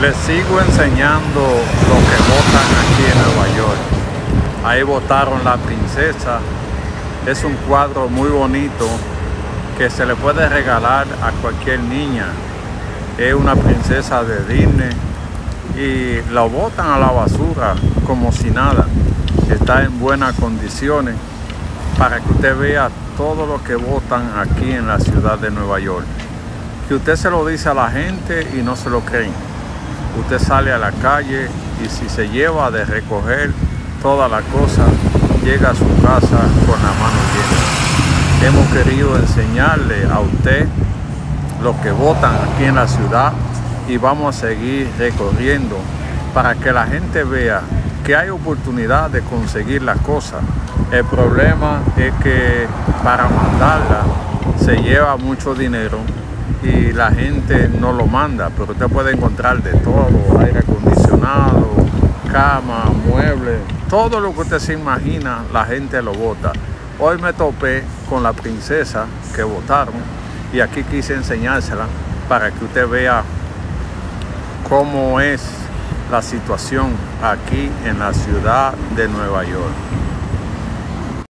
Les sigo enseñando lo que votan aquí en Nueva York. Ahí votaron la princesa. Es un cuadro muy bonito que se le puede regalar a cualquier niña. Es una princesa de Disney y lo botan a la basura como si nada. Está en buenas condiciones para que usted vea todo lo que votan aquí en la ciudad de Nueva York. Que usted se lo dice a la gente y no se lo creen. Usted sale a la calle y si se lleva de recoger todas las cosas, llega a su casa con la mano llena. Hemos querido enseñarle a usted lo que votan aquí en la ciudad y vamos a seguir recorriendo para que la gente vea que hay oportunidad de conseguir las cosas. El problema es que para mandarla se lleva mucho dinero y la gente no lo manda, pero usted puede encontrar de todo, aire acondicionado, cama, muebles, todo lo que usted se imagina, la gente lo vota. Hoy me topé con la princesa que votaron y aquí quise enseñársela para que usted vea cómo es la situación aquí en la ciudad de Nueva York.